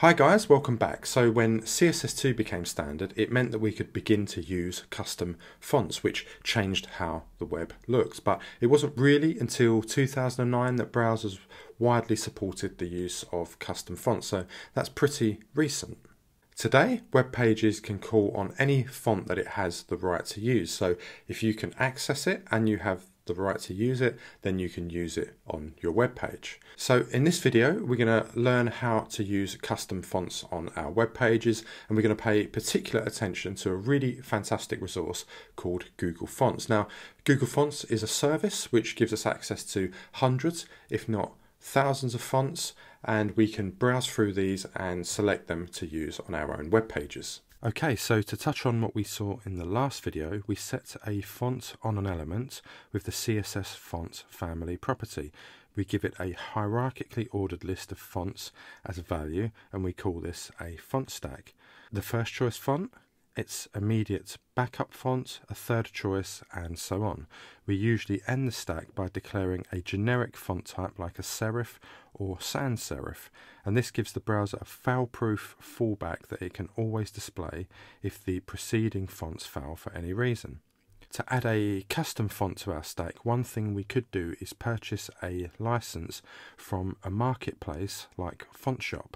Hi guys, welcome back. So when CSS2 became standard, it meant that we could begin to use custom fonts, which changed how the web looks. But it wasn't really until 2009 that browsers widely supported the use of custom fonts, so that's pretty recent. Today, web pages can call on any font that it has the right to use. So if you can access it and you have the right to use it, then you can use it on your web page. So in this video, we're going to learn how to use custom fonts on our web pages, and we're going to pay particular attention to a really fantastic resource called Google Fonts. Now, Google Fonts is a service which gives us access to hundreds, if not thousands of fonts, and we can browse through these and select them to use on our own web pages. Okay, so to touch on what we saw in the last video, we set a font on an element with the CSS font family property. We give it a hierarchically ordered list of fonts as a value, and we call this a font stack. The first choice font its immediate backup font, a third choice, and so on. We usually end the stack by declaring a generic font type like a serif or sans serif, and this gives the browser a fail-proof fallback that it can always display if the preceding fonts fail for any reason. To add a custom font to our stack, one thing we could do is purchase a license from a marketplace like FontShop.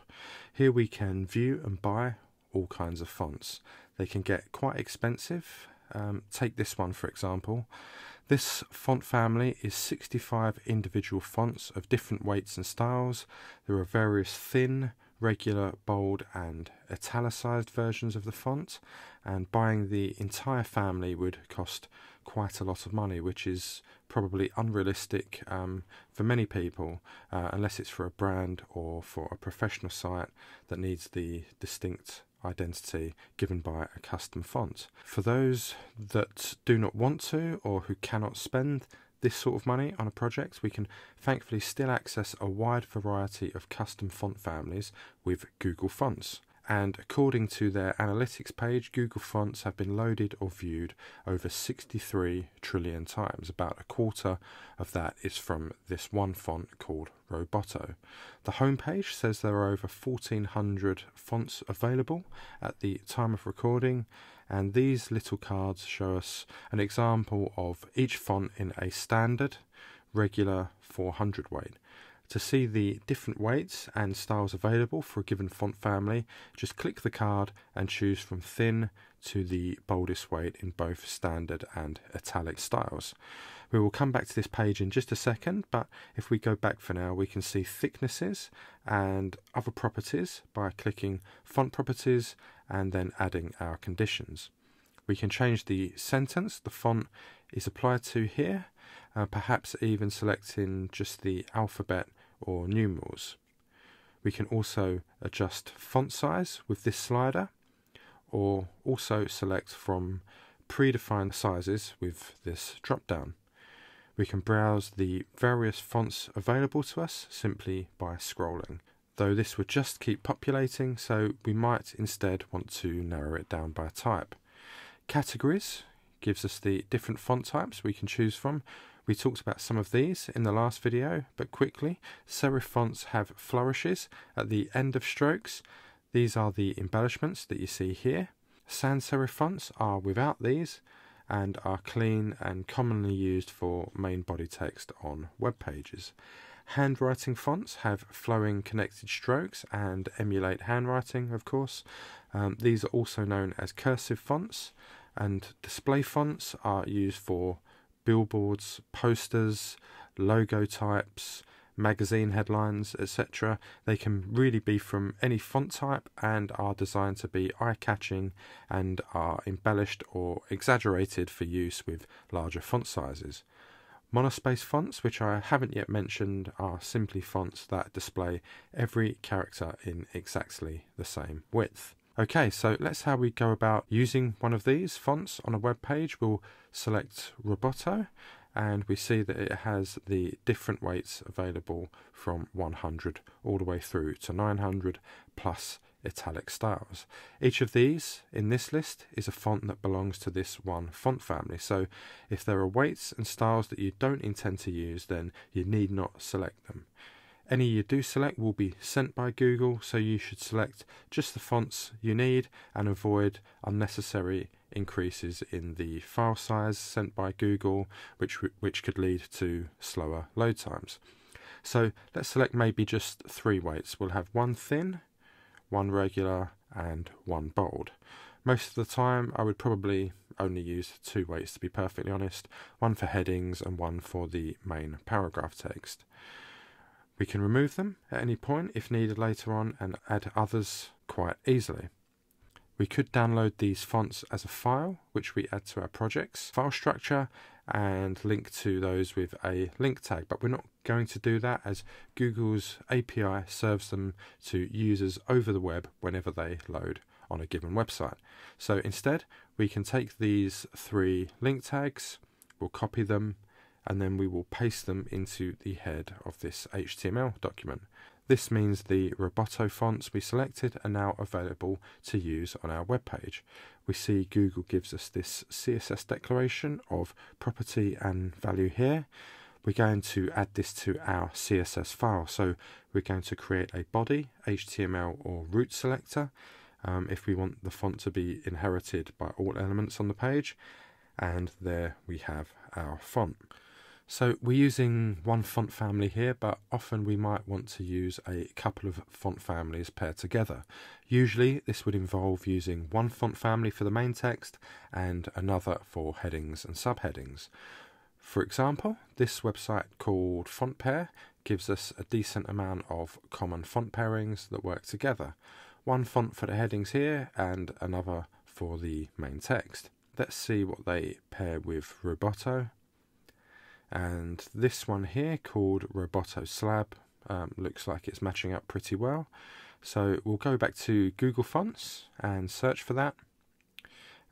Here we can view and buy all kinds of fonts. They can get quite expensive. Um, take this one for example. This font family is 65 individual fonts of different weights and styles. There are various thin, regular, bold and italicized versions of the font and buying the entire family would cost quite a lot of money which is probably unrealistic um, for many people uh, unless it's for a brand or for a professional site that needs the distinct identity given by a custom font. For those that do not want to or who cannot spend this sort of money on a project, we can thankfully still access a wide variety of custom font families with Google Fonts and according to their analytics page, Google Fonts have been loaded or viewed over 63 trillion times. About a quarter of that is from this one font called Roboto. The homepage says there are over 1400 fonts available at the time of recording, and these little cards show us an example of each font in a standard, regular 400 weight. To see the different weights and styles available for a given font family, just click the card and choose from thin to the boldest weight in both standard and italic styles. We will come back to this page in just a second, but if we go back for now, we can see thicknesses and other properties by clicking font properties and then adding our conditions. We can change the sentence the font is applied to here, uh, perhaps even selecting just the alphabet or numerals. We can also adjust font size with this slider or also select from predefined sizes with this drop down. We can browse the various fonts available to us simply by scrolling, though this would just keep populating so we might instead want to narrow it down by type. Categories gives us the different font types we can choose from we talked about some of these in the last video, but quickly, serif fonts have flourishes at the end of strokes. These are the embellishments that you see here. Sans serif fonts are without these and are clean and commonly used for main body text on web pages. Handwriting fonts have flowing connected strokes and emulate handwriting, of course. Um, these are also known as cursive fonts, and display fonts are used for billboards, posters, logo types, magazine headlines, etc. They can really be from any font type and are designed to be eye catching and are embellished or exaggerated for use with larger font sizes. Monospace fonts, which I haven't yet mentioned, are simply fonts that display every character in exactly the same width. Okay, so let's how we go about using one of these fonts on a web page. We'll select Roboto and we see that it has the different weights available from 100 all the way through to 900 plus italic styles. Each of these in this list is a font that belongs to this one font family. So if there are weights and styles that you don't intend to use, then you need not select them. Any you do select will be sent by Google, so you should select just the fonts you need and avoid unnecessary increases in the file size sent by Google, which which could lead to slower load times. So let's select maybe just three weights. We'll have one thin, one regular, and one bold. Most of the time, I would probably only use two weights to be perfectly honest one for headings and one for the main paragraph text. We can remove them at any point if needed later on and add others quite easily. We could download these fonts as a file, which we add to our project's file structure and link to those with a link tag, but we're not going to do that as Google's API serves them to users over the web whenever they load on a given website. So instead, we can take these three link tags, we'll copy them, and then we will paste them into the head of this HTML document. This means the Roboto fonts we selected are now available to use on our web page. We see Google gives us this CSS declaration of property and value here. We're going to add this to our CSS file. So we're going to create a body, HTML or root selector um, if we want the font to be inherited by all elements on the page. And there we have our font. So we're using one font family here, but often we might want to use a couple of font families paired together. Usually this would involve using one font family for the main text and another for headings and subheadings. For example, this website called FontPair gives us a decent amount of common font pairings that work together. One font for the headings here and another for the main text. Let's see what they pair with Roboto and this one here called Roboto Slab um, looks like it's matching up pretty well. So we'll go back to Google Fonts and search for that.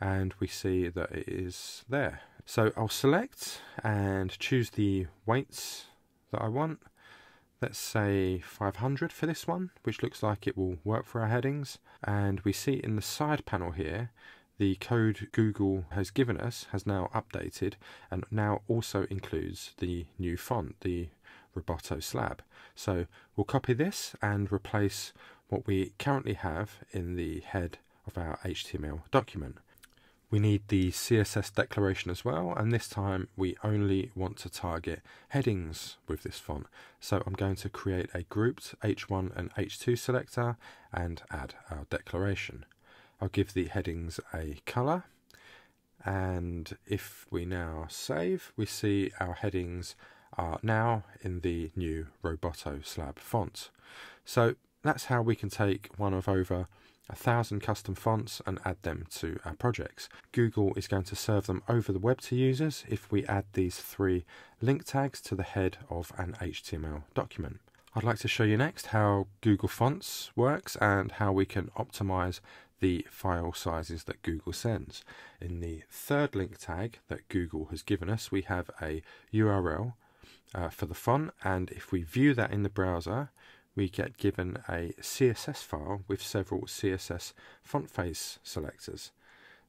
And we see that it is there. So I'll select and choose the weights that I want. Let's say 500 for this one which looks like it will work for our headings. And we see in the side panel here the code Google has given us has now updated and now also includes the new font, the Roboto slab. So we'll copy this and replace what we currently have in the head of our HTML document. We need the CSS declaration as well, and this time we only want to target headings with this font. So I'm going to create a grouped H1 and H2 selector and add our declaration. I'll give the headings a colour and if we now save we see our headings are now in the new Roboto slab font. So that's how we can take one of over a thousand custom fonts and add them to our projects. Google is going to serve them over the web to users if we add these three link tags to the head of an HTML document. I'd like to show you next how Google Fonts works and how we can optimize the file sizes that Google sends. In the third link tag that Google has given us, we have a URL uh, for the font, and if we view that in the browser, we get given a CSS file with several CSS font face selectors.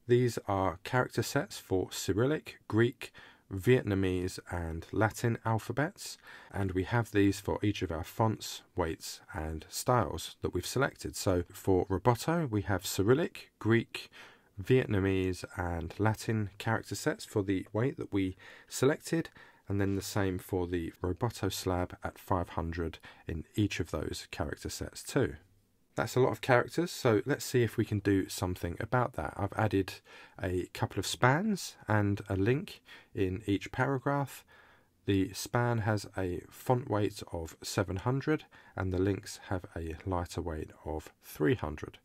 These are character sets for Cyrillic, Greek, Vietnamese and Latin alphabets, and we have these for each of our fonts, weights, and styles that we've selected. So for Roboto, we have Cyrillic, Greek, Vietnamese, and Latin character sets for the weight that we selected, and then the same for the Roboto slab at 500 in each of those character sets too. That's a lot of characters, so let's see if we can do something about that. I've added a couple of spans and a link in each paragraph. The span has a font weight of 700 and the links have a lighter weight of 300.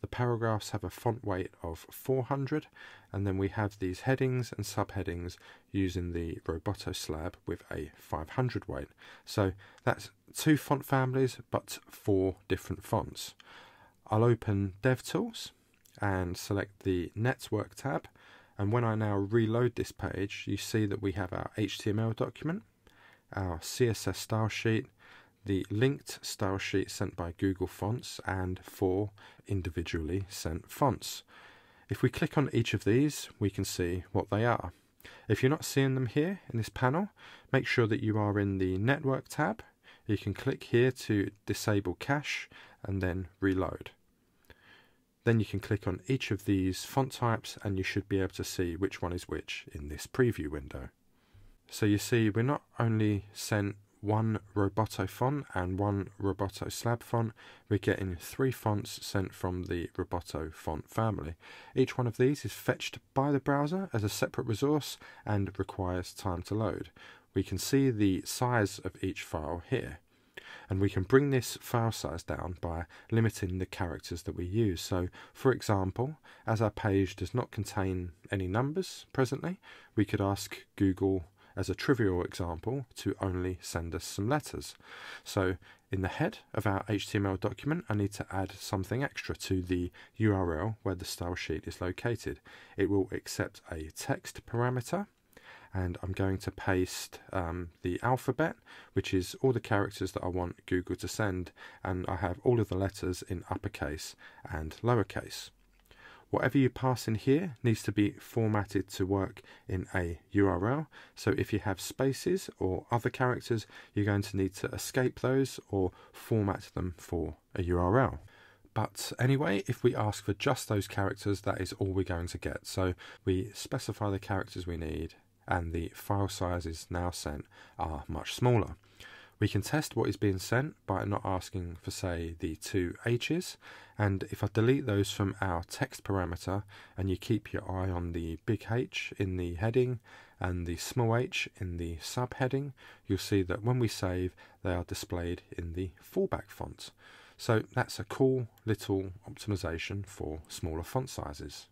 The paragraphs have a font weight of 400 and then we have these headings and subheadings using the Roboto slab with a 500 weight. So that's two font families but four different fonts. I'll open DevTools and select the Network tab and when I now reload this page you see that we have our HTML document, our CSS style sheet, the linked style sheet sent by Google Fonts and four individually sent fonts. If we click on each of these, we can see what they are. If you're not seeing them here in this panel, make sure that you are in the Network tab You can click here to disable cache and then reload. Then you can click on each of these font types and you should be able to see which one is which in this preview window. So you see we're not only sent one Roboto font and one Roboto slab font, we're getting three fonts sent from the Roboto font family. Each one of these is fetched by the browser as a separate resource and requires time to load. We can see the size of each file here and we can bring this file size down by limiting the characters that we use. So for example, as our page does not contain any numbers presently, we could ask Google as a trivial example, to only send us some letters. So in the head of our HTML document, I need to add something extra to the URL where the style sheet is located. It will accept a text parameter and I'm going to paste um, the alphabet, which is all the characters that I want Google to send, and I have all of the letters in uppercase and lowercase. Whatever you pass in here needs to be formatted to work in a URL. So if you have spaces or other characters, you're going to need to escape those or format them for a URL. But anyway, if we ask for just those characters, that is all we're going to get. So we specify the characters we need and the file sizes now sent are much smaller. We can test what is being sent by not asking for, say, the two H's. And if I delete those from our text parameter and you keep your eye on the big H in the heading and the small h in the subheading, you'll see that when we save, they are displayed in the fallback font. So that's a cool little optimization for smaller font sizes.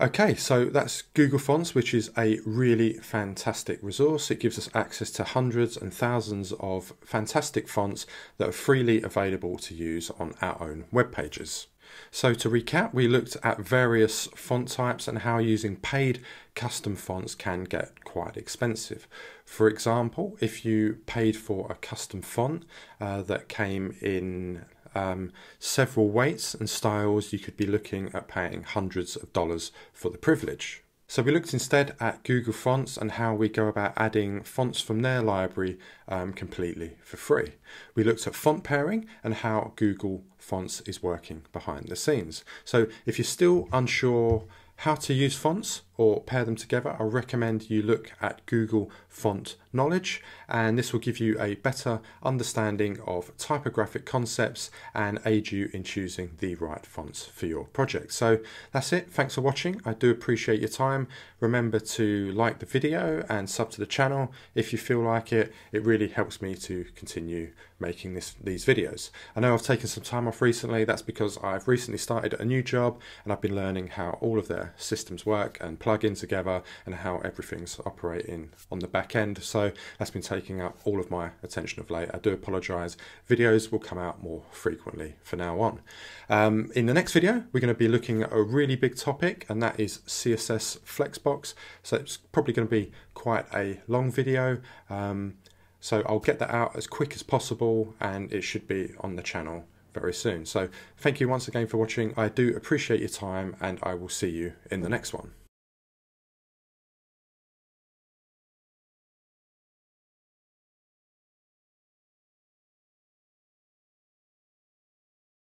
Okay, so that's Google Fonts, which is a really fantastic resource. It gives us access to hundreds and thousands of fantastic fonts that are freely available to use on our own web pages. So to recap, we looked at various font types and how using paid custom fonts can get quite expensive. For example, if you paid for a custom font uh, that came in um, several weights and styles, you could be looking at paying hundreds of dollars for the privilege. So we looked instead at Google Fonts and how we go about adding fonts from their library um, completely for free. We looked at font pairing and how Google Fonts is working behind the scenes. So if you're still unsure how to use fonts or pair them together, I recommend you look at Google Font Knowledge, and this will give you a better understanding of typographic concepts and aid you in choosing the right fonts for your project. So that's it. Thanks for watching. I do appreciate your time. Remember to like the video and sub to the channel if you feel like it. It really helps me to continue making this these videos. I know I've taken some time off recently. That's because I've recently started a new job and I've been learning how all of their systems work and plug in together and how everything's operating on the back end. So that's been taking up all of my attention of late. I do apologize. Videos will come out more frequently for now on. Um, in the next video, we're going to be looking at a really big topic, and that is CSS Flexbox. So it's probably going to be quite a long video. Um, so I'll get that out as quick as possible, and it should be on the channel very soon. So thank you once again for watching. I do appreciate your time and I will see you in the next one.